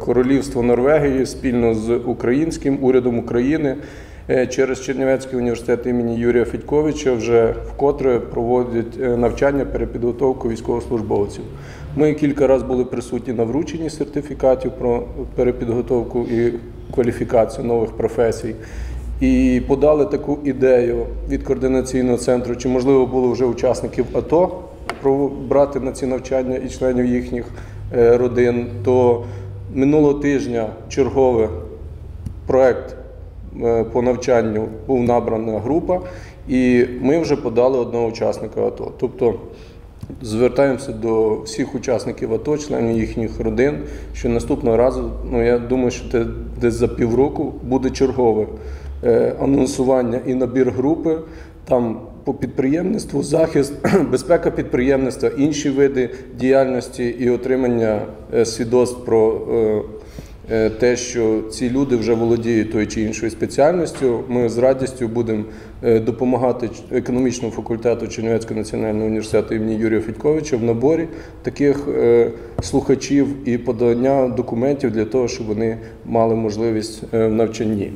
Королівство Норвегії спільно з українським урядом України е, через Чернівецький університет імені Юрія Федьковича вже вкотре проводять е, навчання перепідготовку військовослужбовців. Ми кілька разів були присутні на врученні сертифікатів про перепідготовку і кваліфікацію нових професій. І подали таку ідею від координаційного центру, чи можливо було вже учасників АТО брати на ці навчання і членів їхніх е, родин. То минулого тижня черговий проект е, по навчанню був набрана група, і ми вже подали одного учасника АТО. Тобто звертаємося до всіх учасників АТО, членів їхніх родин, що наступного разу, ну я думаю, що десь за півроку буде чергове анонсування і набір групи. Там по підприємництву, захист, безпека підприємництва, інші види діяльності і отримання е, свідоцтв про е, е, те, що ці люди вже володіють тою чи іншою спеціальністю. Ми з радістю будемо е, допомагати економічному факультету Чернівецького національного університету імені Юрія Федьковича в наборі таких е, слухачів і подання документів для того, щоб вони мали можливість е, в навчанні.